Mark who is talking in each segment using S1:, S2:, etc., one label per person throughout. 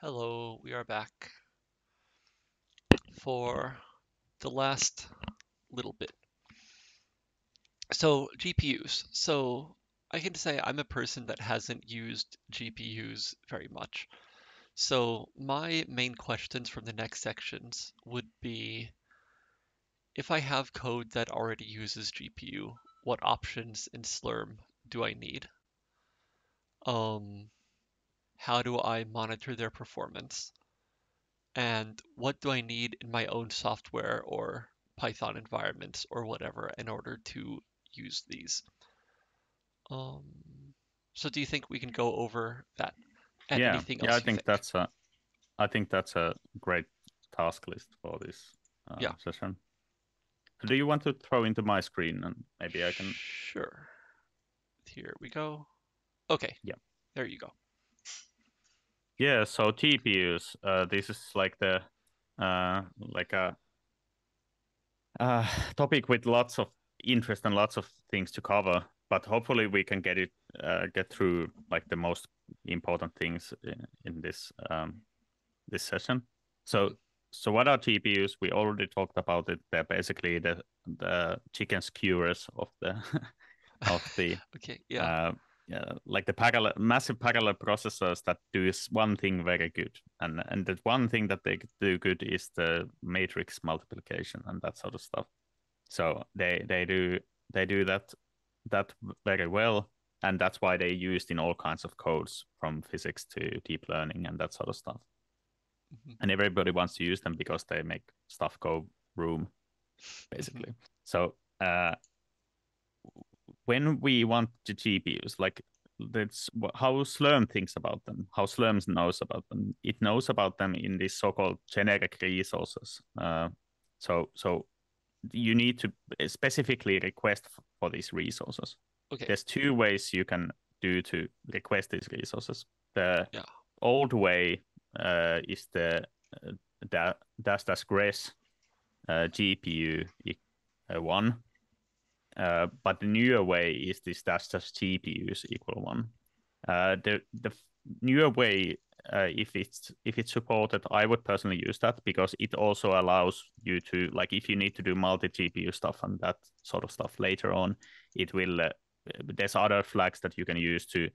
S1: Hello, we are back for the last little bit. So, GPUs. So, I can say I'm a person that hasn't used GPUs very much. So, my main questions from the next sections would be if I have code that already uses GPU, what options in Slurm do I need? Um, how do I monitor their performance? And what do I need in my own software or Python environments or whatever in order to use these? Um, so do you think we can go over that? And
S2: yeah,
S1: anything
S2: yeah, I
S1: you
S2: think that's a, I think that's a great task list for this uh,
S1: Yeah.
S2: session. So do you want to throw into my screen and maybe I can?
S1: Sure. Here we go. Okay.
S2: Yeah.
S1: There you go.
S2: Yeah, so GPUs. Uh, this is like the uh, like a uh, topic with lots of interest and lots of things to cover. But hopefully we can get it uh, get through like the most important things in, in this um, this session. So so what are GPUs? We already talked about it. They're basically the the chicken skewers of the of the
S1: Okay. Yeah.
S2: Uh, yeah, like the parallel, massive parallel processors that do is one thing very good, and and the one thing that they do good is the matrix multiplication and that sort of stuff. So they they do they do that that very well, and that's why they're used in all kinds of codes from physics to deep learning and that sort of stuff.
S1: Mhm.
S2: And everybody wants to use them because they make stuff go room, basically. So uh, when we want the GPUs, like that's how Slurm thinks about them, how Slurm knows about them. It knows about them in these so-called generic resources. Uh, so so you need to specifically request for these resources.
S1: Okay.
S2: There's two ways you can do to request these resources. The
S1: Yeah.
S2: old way uh, is the uh, da- dash dash gres uh, GPU uh, one, uh, but the newer way is this dash dash GPUs equal one. Uh, the the newer way, uh, if it's if it's supported, I would personally use that because it also allows you to like if you need to do multi GPU stuff and that sort of stuff later on, it will. Uh, there's other flags that you can use to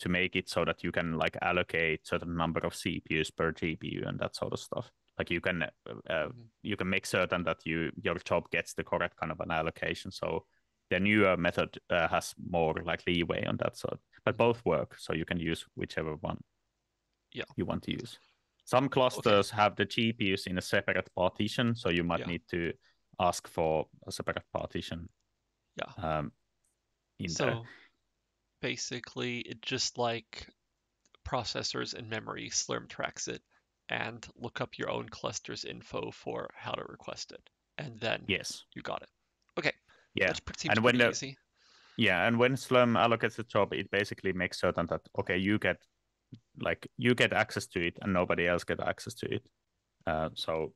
S2: to make it so that you can like allocate certain number of CPUs per GPU and that sort of stuff. Like you can uh, uh,
S1: Mhm.
S2: you can make certain that you your job gets the correct kind of an allocation. So the newer method uh, has more like leeway on that sort, but both work. So you can use whichever one
S1: Yeah.
S2: you want to use. Some clusters have the GPUs in a separate partition, so you might
S1: Yeah.
S2: need to ask for a separate partition.
S1: Yeah.
S2: Um, in
S1: So
S2: there.
S1: basically, it just like processors and memory Slurm tracks it and look up your own cluster's info for how to request it. And then
S2: Yes.
S1: you got it.
S2: Yeah. And when the-
S1: easy.
S2: Yeah, and when Slurm allocates the job, it basically makes certain that okay, you get like you get access to it, and nobody else get access to it. Uh, so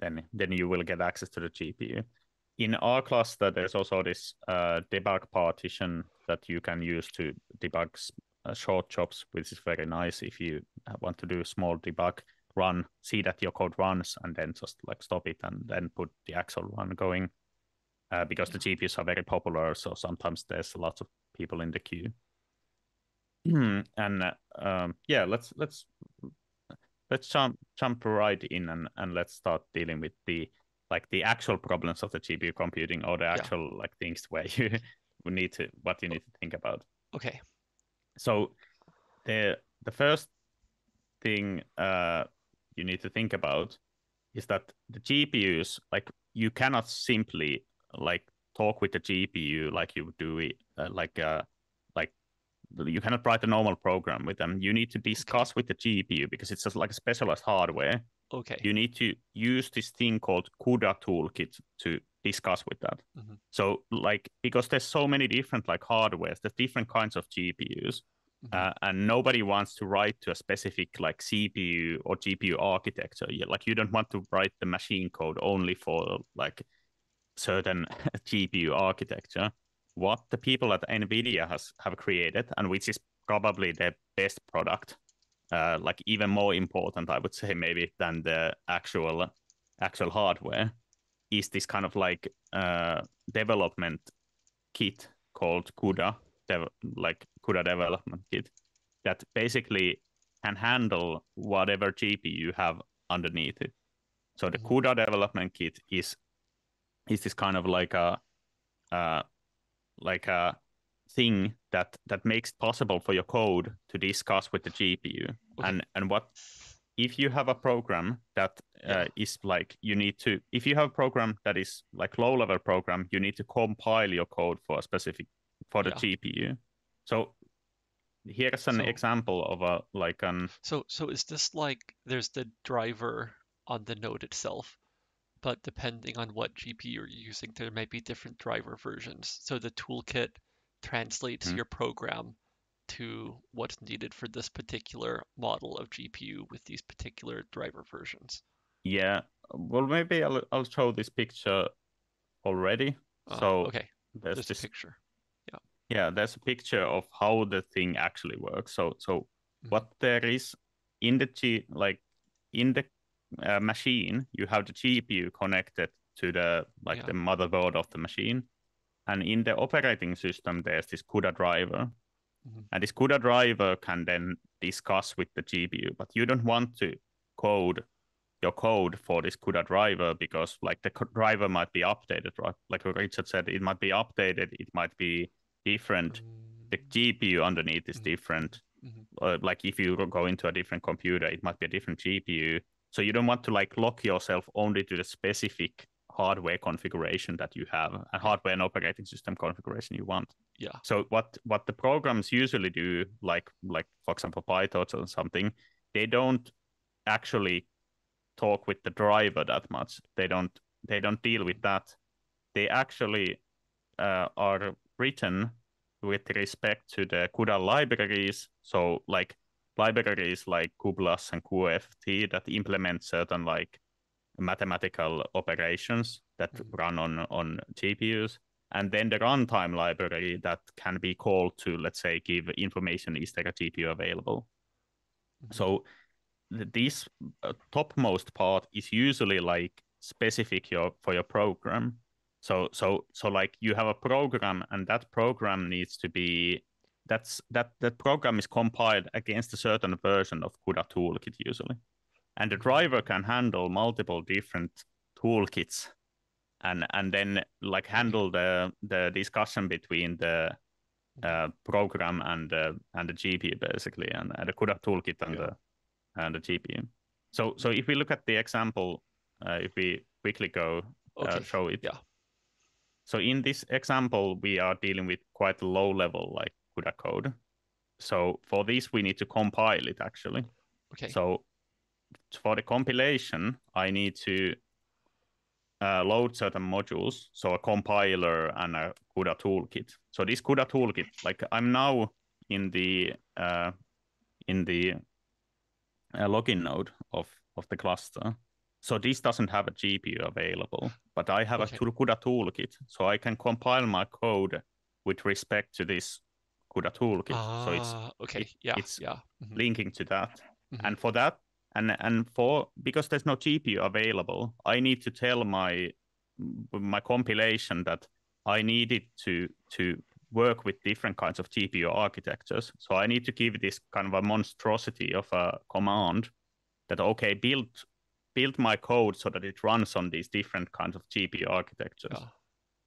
S2: then then you will get access to the GPU. In our cluster, there's also this uh, debug partition that you can use to debug uh, short jobs, which is very nice if you want to do a small debug run, see that your code runs, and then just like stop it and then put the actual run going uh, because the GPUs are very popular. So sometimes there's lots of people in the queue. and uh, um, yeah, let's let's let's jump jump right in and, and let's start dealing with the like the actual problems of the GPU computing or the actual like things where you need to what you need to think about.
S1: Okay.
S2: So the the first thing uh, you need to think about is that the GPUs like you cannot simply like talk with the GPU like you do it uh, like uh, like you cannot write a normal program with them. You need to discuss with the GPU because it's just like a specialized hardware.
S1: Okay.
S2: You need to use this thing called CUDA toolkit to discuss with that.
S1: Mhm.
S2: So like because there's so many different like hardwares, there's different kinds of GPUs
S1: Mhm.
S2: uh, and nobody wants to write to a specific like CPU or GPU architecture. Like you don't want to write the machine code only for like certain GPU architecture. What the people at NVIDIA has have created, and which is probably the best product uh, like even more important, I would say maybe than the actual actual hardware, is this kind of like uh, development kit called CUDA, dev- like CUDA development kit, that basically can handle whatever GPU you have underneath it. So the
S1: Mhm.
S2: CUDA development kit is is this kind of like a uh, like a thing that that makes it possible for your code to discuss with the GPU.
S1: Okay.
S2: And and what if you have a program that uh,
S1: Yeah.
S2: is like you need to if you have a program that is like low level program, you need to compile your code for a specific for the
S1: Yeah.
S2: GPU. So here's an
S1: So-
S2: example of a like an
S1: So so is this like there's the driver on the node itself, but depending on what GPU you're using, there might be different driver versions. So the toolkit translates
S2: Mhm.
S1: your program to what's needed for this particular model of GPU with these particular driver versions.
S2: yeah. Well, maybe I'll I'll show this picture already.
S1: Uh,
S2: so
S1: okay,
S2: there's
S1: there's
S2: this
S1: picture.
S2: yeah Yeah, there's a picture of how the thing actually works so so
S1: Mhm.
S2: what there is in the g like in the uh, machine you have the gpu connected to the like
S1: Yeah.
S2: the motherboard of the machine and in the operating system there's this CUDA driver
S1: Mhm.
S2: and this CUDA driver can then discuss with the gpu but you don't want to code your code for this CUDA driver because like the driver might be updated right like richard said it might be updated it might be different the
S1: Mm,
S2: GPU underneath is
S1: Mhm.
S2: different.
S1: Mhm.
S2: Uh, like if you go into a different computer, it might be a different GPU. So you don't want to like lock yourself only to the specific hardware configuration that you have, a hardware and operating system configuration you want.
S1: Yeah.
S2: So what what the programs usually do, like like for example PyTorch or something, they don't actually talk with the driver that much. They don't they don't deal with that. They actually uh, are written with respect to the CUDA libraries. So like libraries like cuBLAS and cuFFT that implement certain like mathematical operations that
S1: Mhm.
S2: run on on GPUs. And then the runtime library that can be called to, let's say, give information is there a GPU available.
S1: Mhm.
S2: So th- this uh, topmost part is usually like specific your for your program. So so so like you have a program and that program needs to be that's that that program is compiled against a certain version of CUDA toolkit usually. And the driver can handle multiple different toolkits and and then like handle the the discussion between the uh, program and the and the GPU basically, and, and the CUDA toolkit and
S1: Yeah.
S2: the and the GPU. So so if we look at the example, uh, if we quickly go uh,
S1: Okay.
S2: show it.
S1: Yeah.
S2: So in this example, we are dealing with quite low level like CUDA code. So for this, we need to compile it actually.
S1: Okay.
S2: So for the compilation, I need to uh, load certain modules, so a compiler and a CUDA toolkit. So this CUDA toolkit, like I'm now in the uh, in the uh, login node of of the cluster. So this doesn't have a GPU available, but I have
S1: Okay.
S2: a CUDA toolkit, so I can compile my code with respect to this CUDA toolkit. so it's
S1: Ah, okay.
S2: it-
S1: yeah.
S2: it's
S1: yeah. mhm,
S2: linking to that.
S1: mhm.
S2: And for that, and and for because there's no GPU available, I need to tell my my compilation that I need it to to work with different kinds of GPU architectures. So I need to give this kind of a monstrosity of a command that okay, build build my code so that it runs on these different kinds of GPU architectures.
S1: Yeah.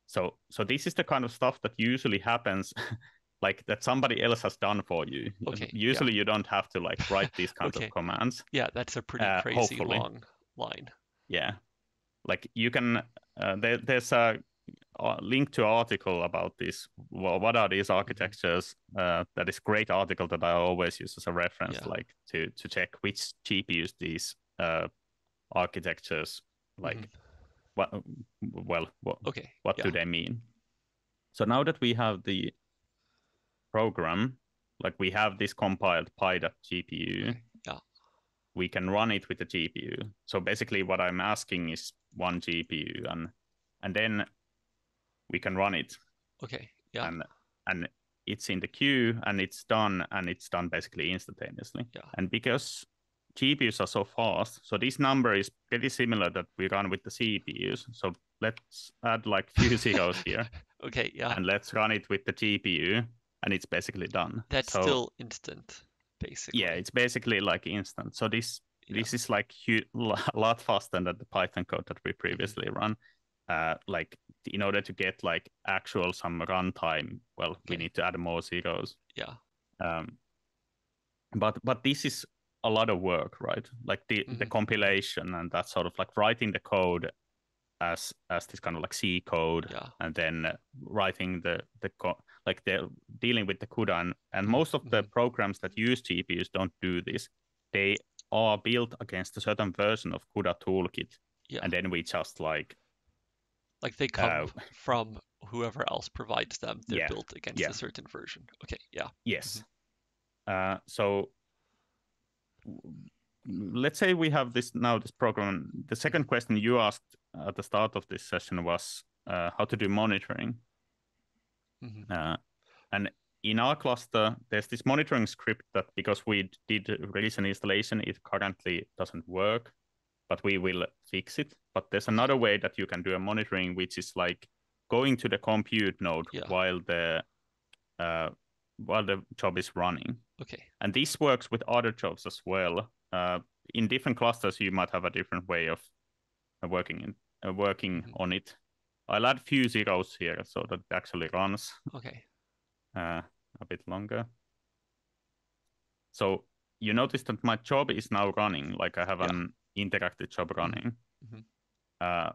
S2: So so this is the kind of stuff that usually happens like that somebody else has done for you.
S1: Okay, yeah.
S2: Usually you don't have to like write these kinds
S1: Okay.
S2: of commands.
S1: Yeah, that's a pretty
S2: Uh,
S1: crazy
S2: hopefully.
S1: long line.
S2: Yeah. Like you can uh, there, there's a, a link to article about this. Well, what are these architectures? Uh, that is great article that I always use as a reference,
S1: Yeah.
S2: like to to check which GPUs these uh, architectures like.
S1: Mhm.
S2: What well what
S1: Okay.
S2: what
S1: yeah.
S2: do they mean so now that we have the program like we have this compiled py.gpu
S1: yeah.
S2: we can run it with the gpu so basically what i'm asking is one gpu and and then we can run it
S1: Okay. Yeah.
S2: and and it's in the queue and it's done and it's done basically instantaneously.
S1: Yeah.
S2: And because GPUs are so fast, so this number is pretty similar that we run with the CPUs. So let's add like few zeros here
S1: Okay, yeah.
S2: and let's run it with the GPU and it's basically done.
S1: That's
S2: so,
S1: still instant, basically.
S2: yeah, it's basically like instant. So this
S1: Yeah.
S2: this is like hu- a lot faster than the Python code that we
S1: Mm-hmm.
S2: previously run. Uh, like in order to get like actual some runtime, well, we need to add more zeros.
S1: Yeah.
S2: Um, but but this is a lot of work, right? Like the the
S1: Mhm.
S2: compilation and that sort of like writing the code as as this kind of like C code,
S1: Yeah.
S2: and then writing the the co- like the dealing with the CUDA and, and most of the
S1: Mhm.
S2: programs that use GPUs don't do this. They are built against a certain version of CUDA toolkit,
S1: Yeah.
S2: and then we just like
S1: Like they come
S2: Uh,
S1: from whoever else provides them. They're
S2: Yeah,
S1: built against
S2: yeah.
S1: a certain version. Okay, yeah.
S2: yes. Uh, so let's say we have this now this program. The second question you asked at the start of this session was uh, how to do monitoring.
S1: hmm
S2: Uh, and in our cluster, there's this monitoring script that because we did release an installation, it currently doesn't work, but we will fix it. But there's another way that you can do a monitoring, which is like going to the compute node
S1: Yeah.
S2: while the uh, while the job is running.
S1: Okay.
S2: And this works with other jobs as well. Uh, in different clusters, you might have a different way of uh, working in, uh, working
S1: Mhm.
S2: on it. I'll add few zeros here so that it actually runs
S1: Okay.
S2: uh, a bit longer. So you notice that my job is now running, like I have
S1: Yeah.
S2: an interactive job running.
S1: Mhm.
S2: Uh,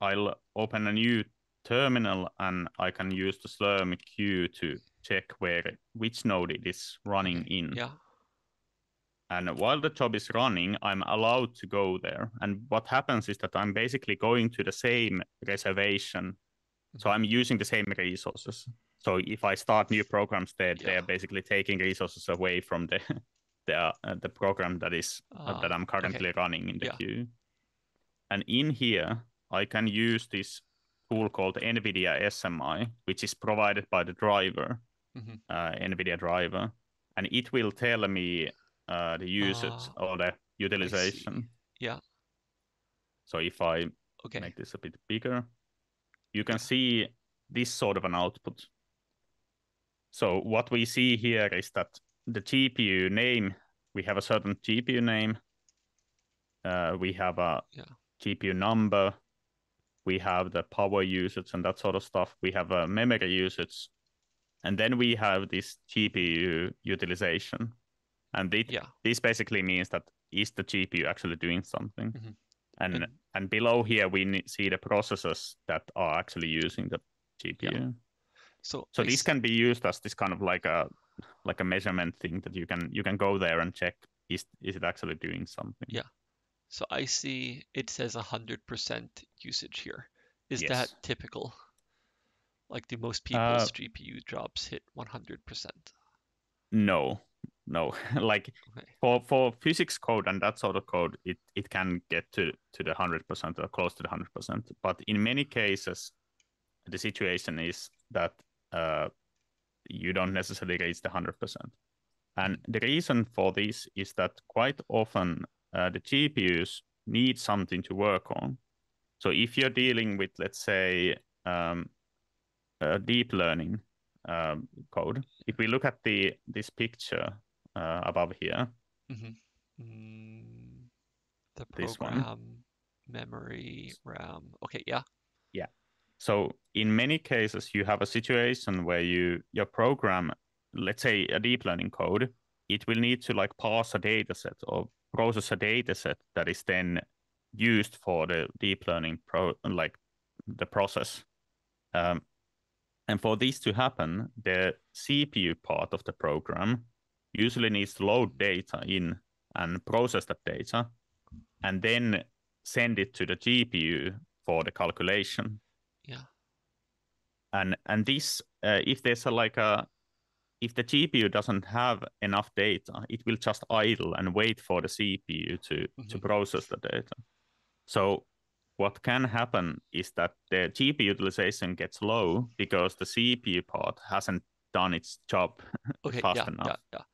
S2: I'll open a new terminal and I can use the Slurm queue to check where which node it is running in.
S1: Yeah.
S2: And while the job is running, I'm allowed to go there. And what happens is that I'm basically going to the same reservation. So. I'm using the same resources. So if I start new programs there,
S1: Yeah.
S2: they're basically taking resources away from the the, uh, the program that is uh, that
S1: Ah,
S2: I'm currently running in the
S1: Yeah.
S2: queue. And in here, I can use this tool called NVIDIA SMI, which is provided by the driver,
S1: Mhm.
S2: uh, NVIDIA driver, and it will tell me uh, the usage
S1: Ah,
S2: or the utilization.
S1: Yeah.
S2: So if I
S1: Okay.
S2: make this a bit bigger, you can see this sort of an output. So what we see here is that the GPU name, we have a certain GPU name, uh, we have a
S1: Yeah.
S2: GPU number, we have the power usage and that sort of stuff, we have a memory usage, and then we have this GPU utilization. And it,
S1: Yeah.
S2: this basically means that is the GPU actually doing something?
S1: Mhm.
S2: And
S1: And-
S2: and below here we see the processors that are actually using the GPU.
S1: So
S2: So
S1: I
S2: this
S1: s-
S2: can be used as this kind of like a like a measurement thing that you can you can go there and check is is it actually doing something?
S1: Yeah. So I see it says 100% usage here. Is
S2: Yes.
S1: that typical? Like do most
S2: Uh,
S1: people's GPU jobs hit 100%?
S2: No, no. like for for physics code and that sort of code, it it can get to to the hundred percent or close to the hundred percent. But in many cases, the situation is that uh, you don't necessarily reach the hundred percent. And the reason for this is that quite often uh, the GPUs need something to work on. So if you're dealing with, let's say, um, uh, deep learning um, code, if we look at the this picture uh, above here,
S1: hmm Mm, the
S2: This one.
S1: program, memory, RAM. Okay, yeah. yeah.
S2: So in many cases, you have a situation where you your program, let's say a deep learning code, it will need to like parse a data set or process a data set that is then used for the deep learning pro like the process. Um, and for this to happen, the CPU part of the program usually needs to load data in and process that data, and then send it to the GPU for the calculation
S1: Yeah.
S2: and and this uh, if there's a like a if the gpu doesn't have enough data it will just idle and wait for the cpu to to
S1: Mhm.
S2: process the data so what can happen is that the gpu utilization gets low because the cpu part hasn't done its job
S1: Okay,
S2: fast
S1: yeah,
S2: enough.
S1: yeah, yeah.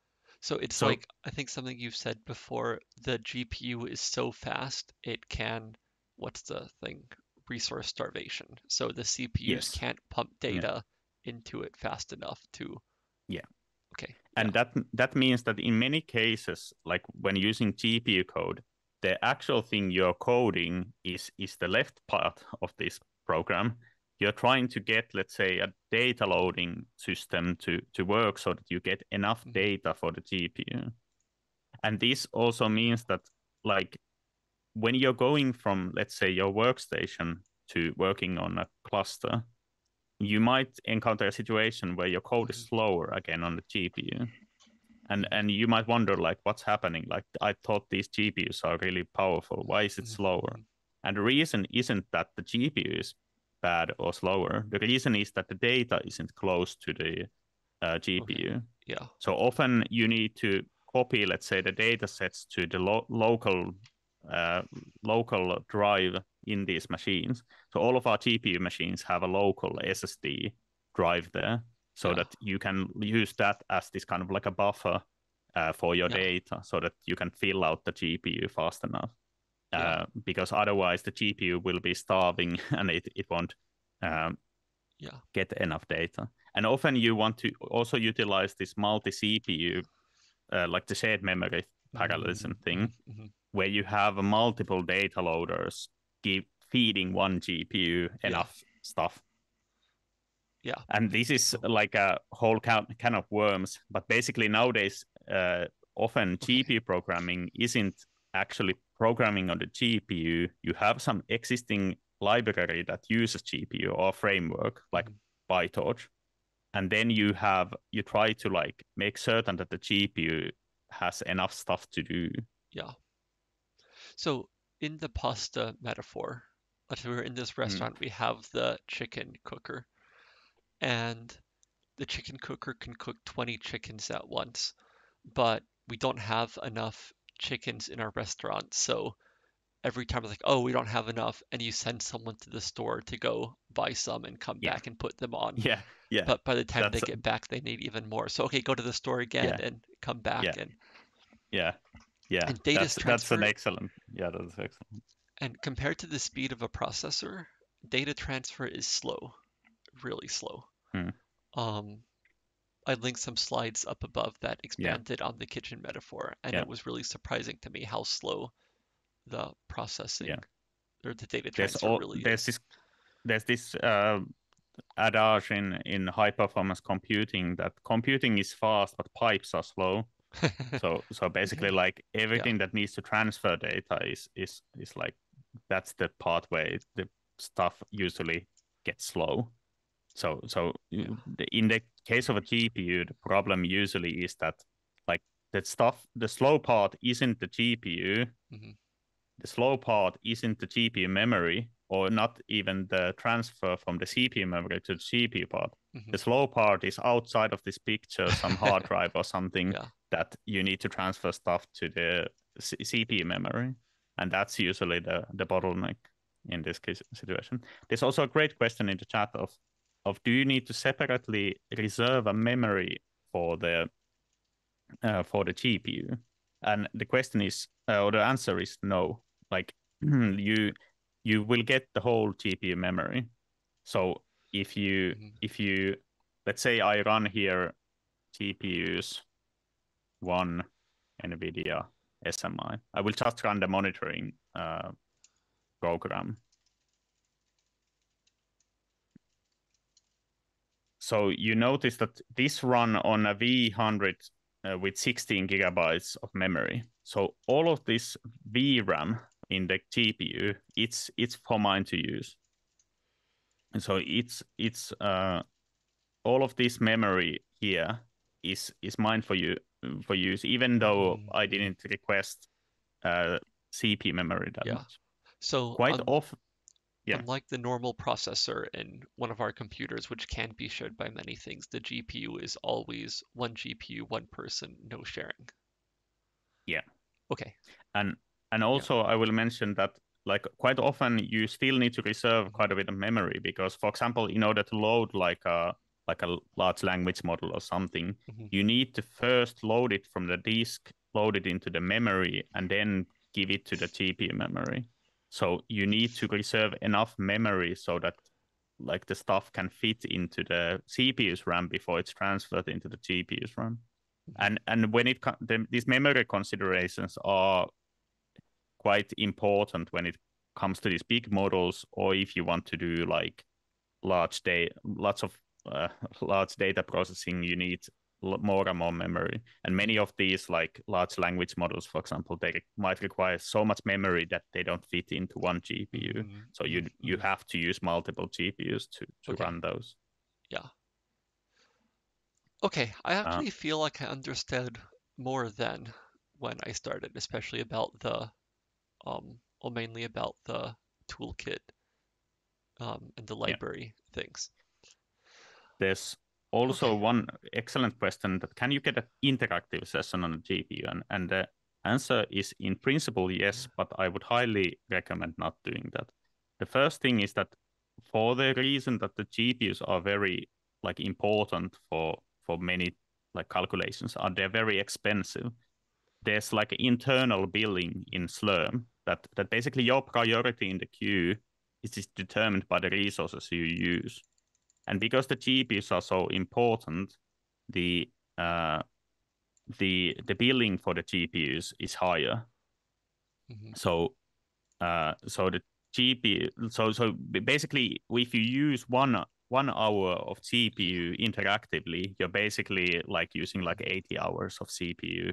S1: So it's
S2: So
S1: like I think something you've said before, the GPU is so fast it can, what's the thing? Resource starvation. So the CPUs
S2: yes,
S1: can't pump
S2: yeah,
S1: data into it fast enough to,
S2: yeah.
S1: okay,
S2: And
S1: yeah.
S2: that that means that in many cases, like when using GPU code, the actual thing you're coding is is the left part of this program. You're trying to get, let's say, a data loading system to to work so that you get enough
S1: Mhm.
S2: data for the GPU. And this also means that like when you're going from, let's say, your workstation to working on a cluster, you might encounter a situation where your code is
S1: Mhm.
S2: slower again on the GPU. And and you might wonder like what's happening? Like I thought these GPUs are really powerful. Why is it
S1: Mhm.
S2: slower? And the reason isn't that the GPU is bad or slower. The reason is that the data isn't close to the uh,
S1: Okay,
S2: GPU.
S1: yeah,
S2: So often you need to copy, let's say, the data sets to the lo- local uh, local drive in these machines. So all of our GPU machines have a local SSD drive there, so
S1: yeah,
S2: that you can use that as this kind of like a buffer uh, for your
S1: yeah,
S2: data, so that you can fill out the GPU fast enough.
S1: Yeah,
S2: Uh, because otherwise the GPU will be starving and it, it won't um,
S1: yeah.
S2: get enough data. And often you want to also utilize this multi CPU, uh, like the shared memory parallelism
S1: Mhm.
S2: thing,
S1: Mhm. Mhm.
S2: where you have multiple data loaders give, feeding one GPU
S1: Yeah,
S2: enough stuff.
S1: yeah.
S2: And this is like a whole can, can of worms. But basically nowadays, uh, often
S1: okay.
S2: GPU programming isn't actually programming on the GPU. You have some existing library that uses GPU or framework like
S1: Mhm.
S2: PyTorch, and then you have you try to like make certain that the GPU has enough stuff to do.
S1: Yeah. So in the pasta metaphor, if we're in this
S2: Mm.
S1: restaurant, we have the chicken cooker, and the chicken cooker can cook 20 chickens at once, but we don't have enough chickens in our restaurant. So every time it's like, oh, we don't have enough, and you send someone to the store to go buy some and come
S2: Yeah,
S1: back and put them on.
S2: yeah, yeah.
S1: But by the time they
S2: That's
S1: get back, they need even more. So okay, go to the store again
S2: yeah,
S1: and come back
S2: yeah,
S1: and
S2: yeah, yeah.
S1: and data's
S2: That's that's an
S1: transfer
S2: excellent. Yeah, that's excellent.
S1: and compared to the speed of a processor, data transfer is slow, really slow.
S2: Mm.
S1: Um, I linked some slides up above that
S2: Yeah,
S1: expanded on the kitchen metaphor, and
S2: yeah,
S1: it was really surprising to me how slow the
S2: yeah.
S1: processing or the data
S2: There's
S1: transfer
S2: all
S1: really
S2: there's
S1: is.
S2: this there's this uh, adage in in high performance computing that computing is fast but pipes are slow. So so basically
S1: Okay.
S2: like
S1: Yeah.
S2: everything that needs to transfer data is is is like that's the part where the stuff usually gets slow. So so
S1: Yeah.
S2: the- in the case of a GPU, the problem usually is that like the stuff the slow part isn't the GPU.
S1: hmm
S2: The slow part isn't the GPU memory or not even the transfer from the CPU memory to the GPU part.
S1: hmm
S2: The slow part is outside of this picture, some hard drive or something
S1: Yeah.
S2: that you need to transfer stuff to the C- CPU memory, and that's usually the the bottleneck in this case situation. There's also a great question in the chat of of do you need to separately reserve a memory for the uh, for the GPU? And the question is, uh, or the answer is no. Like you you will get the whole GPU memory. So if you
S1: hmm
S2: if you let's say I run here GPUs one NVIDIA SMI, I will just run the monitoring uh, program. So you notice that this run on a V100 uh, with 16 gigabytes of memory. So all of this VRAM in the GPU, it's it's for mine to use. And so it's it's uh, all of this memory here is is mine for you for use, even though
S1: hmm
S2: I didn't request uh, CP memory that
S1: Yeah.
S2: much.
S1: So
S2: Quite
S1: un
S2: often, yeah,
S1: unlike the normal processor in one of our computers, which can be shared by many things, the GPU is always one GPU, one person, no sharing.
S2: yeah.
S1: Okay.
S2: and and
S1: Yeah.
S2: also I will mention that like quite often you still need to reserve
S1: hmm
S2: quite a bit of memory because for example in order to load like a like a large language model or something,
S1: Mhm.
S2: you need to first load it from the disk, load it into the memory, and then give it to the GPU memory. So you need to reserve enough memory so that like the stuff can fit into the CPU's RAM before it's transferred into the GPU's RAM.
S1: Mhm.
S2: And and when it the, these memory considerations are quite important when it comes to these big models, or if you want to do like large data, lots of uh, large data processing, you need more and more memory. And many of these, like large language models, for example, they might require so much memory that they don't fit into one GPU.
S1: Mhm,
S2: So you
S1: mhm,
S2: you
S1: mhm.
S2: have to use multiple GPUs to to
S1: Okay.
S2: run those. Yeah.
S1: Okay, I
S2: Uh,
S1: actually feel like I understood more than when I started, especially about the, um, well, mainly about the toolkit, um, and the library things.
S2: There's also
S1: Okay.
S2: one excellent question that can you get an interactive session on a GPU? And, and the answer is in principle, yes, but I would highly recommend not doing that. The first thing is that for the reason that the GPUs are very like important for for many like calculations, are they're very expensive. There's like internal billing in Slurm that that basically your priority in the queue is determined by the resources you use. And because the GPUs are so important, the uh, the the billing for the GPUs is higher.
S1: Mhm.
S2: So uh, so the GPU so so basically if you use one one hour of GPU interactively, you're basically like using like 80 hours of CPU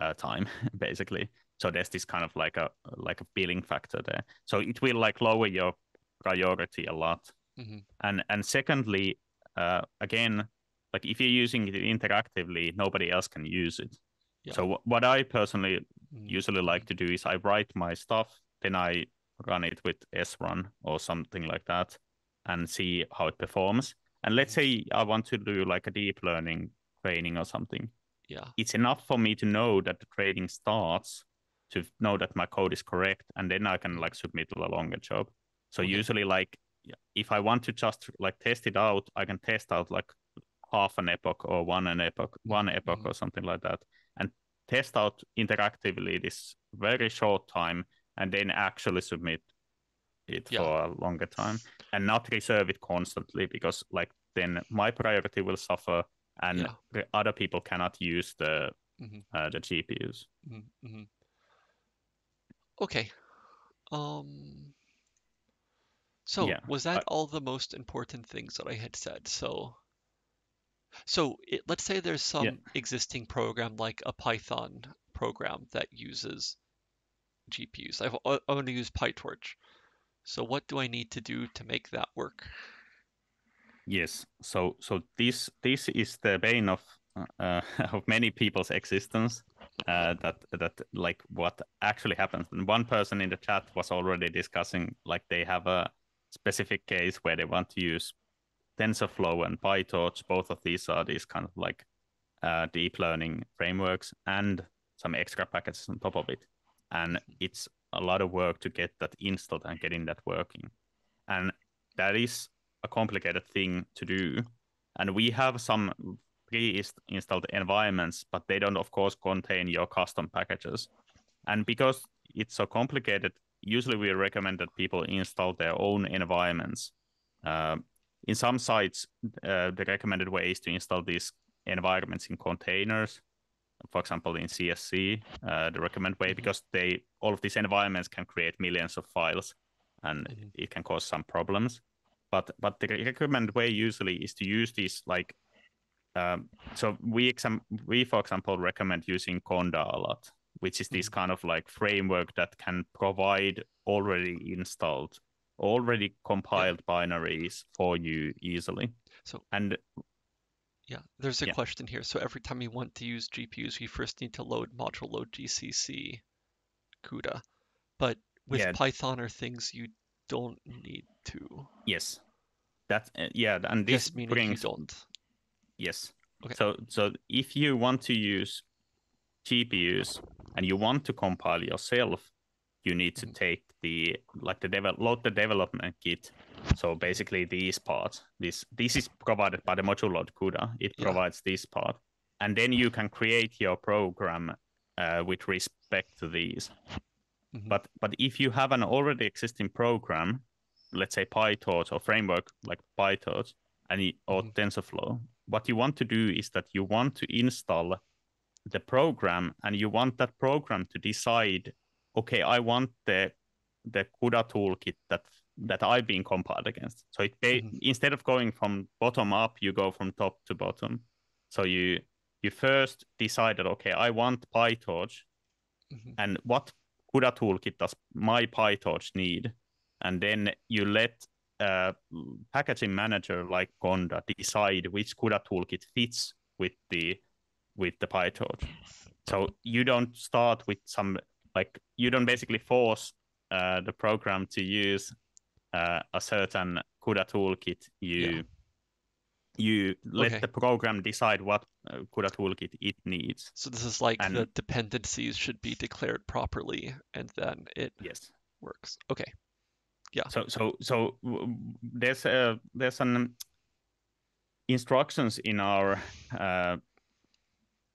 S2: uh, time, basically. So there's this kind of like a like a billing factor there. So it will like lower your priority a lot.
S1: Mhm.
S2: And and secondly, uh, again, like if you're using it interactively, nobody else can use it.
S1: Yeah.
S2: So wh- what I personally
S1: Mhm.
S2: usually like to do is I write my stuff, then I run it with srun or something like that, and see how it performs. And let's
S1: Mhm.
S2: say I want to do like a deep learning training or something.
S1: Yeah.
S2: It's enough for me to know that the training starts to know that my code is correct, and then I can like submit a longer job. So
S1: Okay.
S2: usually, like if I want to just like test it out, I can test out like half an epoch or one an epoch, one epoch
S1: Mhm.
S2: or something like that, and test out interactively this very short time, and then actually submit it
S1: Yeah.
S2: for a longer time, and not reserve it constantly because like then my priority will suffer, and
S1: Yeah.
S2: the other people cannot use the
S1: Mhm.
S2: uh, the GPUs.
S1: Mhm. Mhm. Okay. Um. So
S2: Yeah,
S1: was that all the most important things that I had said? So, so it, let's say there's some
S2: Yeah.
S1: existing program like a Python program that uses GPUs. I've, I I want to use PyTorch. So what do I need to do to make that work?
S2: Yes. So so this this is the bane of uh, of many people's existence. Uh, that that like what actually happens. And one person in the chat was already discussing like they have a specific case where they want to use TensorFlow and PyTorch. Both of these are these kind of like uh, deep learning frameworks and some extra packages on top of it. And it's a lot of work to get that installed and getting that working. And that is a complicated thing to do. And we have some pre-installed environments, but they don't, of course, contain your custom packages. And because it's so complicated, usually we recommend that people install their own environments. Uh, in some sites, uh, the recommended way is to install these environments in containers. For example, in CSC, uh, the recommended way
S1: Mhm.
S2: because they all of these environments can create millions of files, and
S1: Mhm.
S2: it can cause some problems. But but the recommended way usually is to use these like um, so we exam we for example recommend using Conda a lot, which is this kind of like framework that can provide already installed, already compiled binaries for you easily.
S1: So
S2: And
S1: yeah, there's a
S2: Yeah.
S1: question here. So every time we want to use GPUs, we first need to load module load GCC CUDA. But with
S2: Yeah.
S1: Python or things, you don't need to.
S2: yes, that uh, yeah, and this
S1: meaning
S2: brings
S1: you don't.
S2: Yes.
S1: Okay.
S2: So so if you want to use GPUs and you want to compile yourself, you need to
S1: Mhm.
S2: take the like the devel- load the development kit. So basically, these parts, this this is provided by the module load CUDA. It
S1: Yeah.
S2: provides this part, and then you can create your program uh, with respect to these.
S1: Mhm.
S2: But but if you have an already existing program, let's say PyTorch or framework like PyTorch and or
S1: Mhm.
S2: TensorFlow, what you want to do is that you want to install the program and you want that program to decide, okay, I want the the CUDA toolkit that that I've been compiled against. So it
S1: Mhm.
S2: instead of going from bottom up, you go from top to bottom. So you you first decided, okay, I want PyTorch
S1: Mhm.
S2: and what CUDA toolkit does my PyTorch need? And then you let uh, packaging manager like Conda decide which CUDA toolkit fits with the with the PyTorch. So you don't start with some like you don't basically force uh, the program to use uh, a certain CUDA toolkit. You
S1: Yeah.
S2: you let
S1: Okay.
S2: the program decide what uh, CUDA toolkit it needs.
S1: So this is like
S2: And-
S1: the dependencies should be declared properly, and then it
S2: Yes.
S1: works. Okay.
S2: Yeah. So so so there's a there's an instructions in our uh,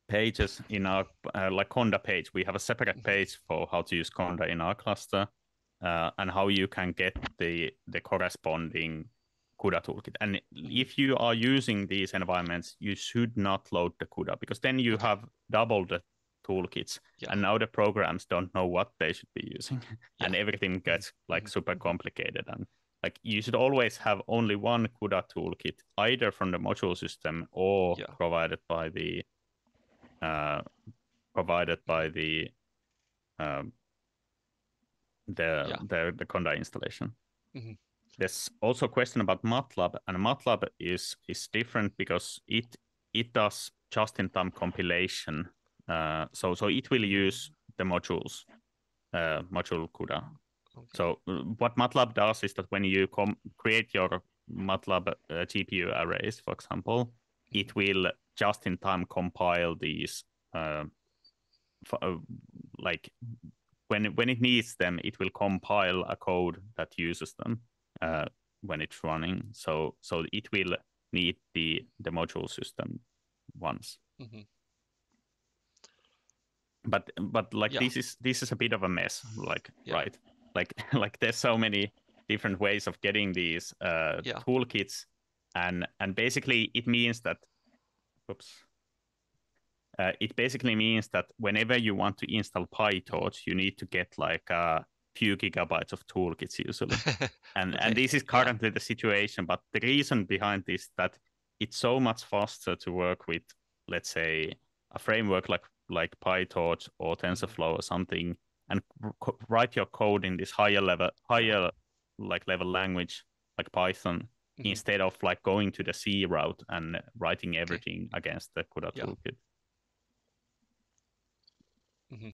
S2: pages in our uh, like Conda page. We have a separate
S1: Mhm.
S2: page for how to use Conda in our cluster uh, and how you can get the the corresponding CUDA toolkit. And if you are using these environments, you should not load the CUDA because then you have double the toolkits,
S1: Yeah.
S2: and now the programs don't know what they should be using, and everything gets like
S1: Mhm.
S2: super complicated. And like you should always have only one CUDA toolkit, either from the module system or
S1: Yeah.
S2: provided by the uh, provided by the um, the,
S1: Yeah.
S2: the the Conda installation.
S1: Mhm.
S2: There's also a question about MATLAB, and MATLAB is is different because it it does just-in-time compilation. Uh, so so it will use the modules, uh, module CUDA.
S1: Okay.
S2: So what MATLAB does is that when you com- create your MATLAB uh, GPU arrays, for example, it will just in time compile these uh, uh, like when when it needs them, it will compile a code that uses them uh, when it's running. So so it will need the the module system once.
S1: Mhm.
S2: But but like
S1: Yeah.
S2: this is this is a bit of a mess. Like
S1: Yeah.
S2: right, like like there's so many different ways of getting these uh,
S1: Yeah.
S2: toolkits, and and basically it means that, oops. Uh, it basically means that whenever you want to install PyTorch, you need to get like a few gigabytes of toolkits usually. and
S1: Okay,
S2: and this is
S1: yeah.
S2: currently the situation but the reason behind this that it's so much faster to work with let's say a framework like like pytorch or tensorflow or something and write your code in this higher level higher like level language like python
S1: Mhm.
S2: instead of like going to the c route and writing everything against the CUDA
S1: Yeah.
S2: toolkit